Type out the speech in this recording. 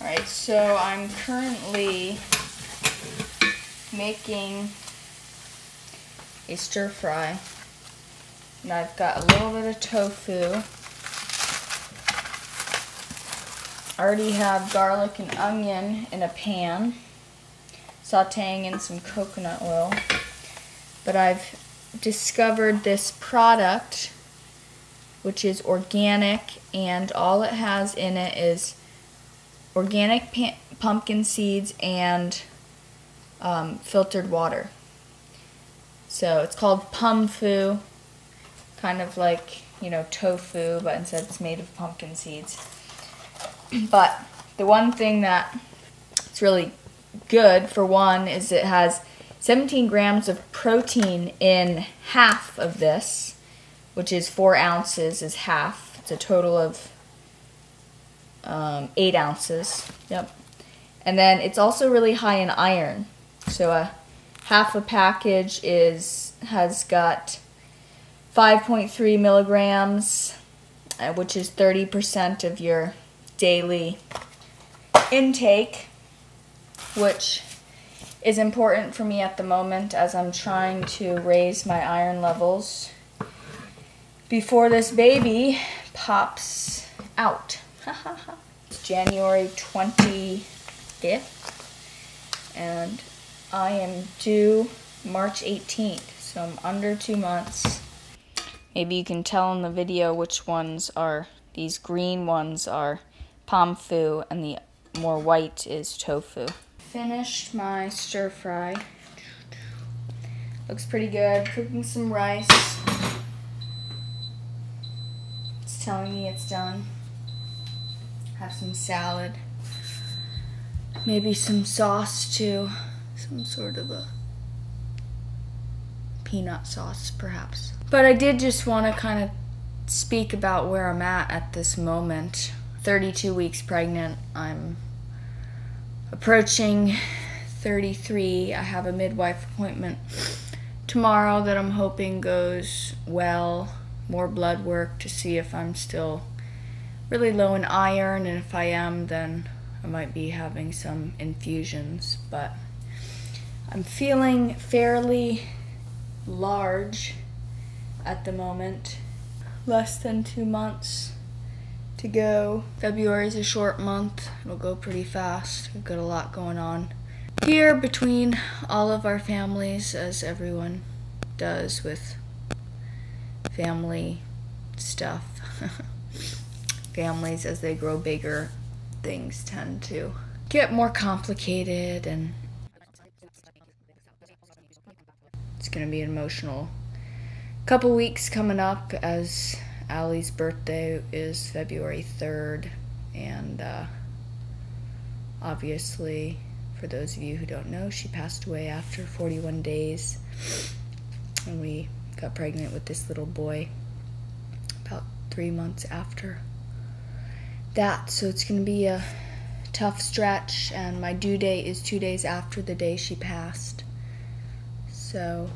Alright, so I'm currently making a stir fry. And I've got a little bit of tofu. I already have garlic and onion in a pan, sauteing in some coconut oil. But I've discovered this product, which is organic, and all it has in it is organic pumpkin seeds and um, filtered water. So it's called Pumfu, kind of like, you know, tofu, but instead it's made of pumpkin seeds. but the one thing that it's really good for one is it has 17 grams of protein in half of this, which is four ounces is half. It's a total of um, eight ounces. Yep. And then it's also really high in iron. So a half a package is has got 5.3 milligrams, uh, which is 30% of your daily intake, which is important for me at the moment as I'm trying to raise my iron levels before this baby pops out. It's January 25th and I am due March 18th, so I'm under two months. Maybe you can tell in the video which ones are, these green ones are Pumfu and the more white is tofu. Finished my stir fry. Looks pretty good. Cooking some rice. It's telling me it's done. Have some salad. Maybe some sauce too. Some sort of a peanut sauce, perhaps. But I did just want to kind of speak about where I'm at at this moment. 32 weeks pregnant. I'm approaching 33. I have a midwife appointment tomorrow that I'm hoping goes well. More blood work to see if I'm still really low in iron, and if I am, then I might be having some infusions. But I'm feeling fairly large at the moment. Less than two months to go. February is a short month. It'll go pretty fast. We've got a lot going on here between all of our families, as everyone does with family stuff. Families, as they grow bigger, things tend to get more complicated and it's going to be an emotional couple weeks coming up as Ali's birthday is February 3rd and uh, obviously for those of you who don't know she passed away after 41 days. And we got pregnant with this little boy about three months after that so it's going to be a tough stretch and my due date is two days after the day she passed. So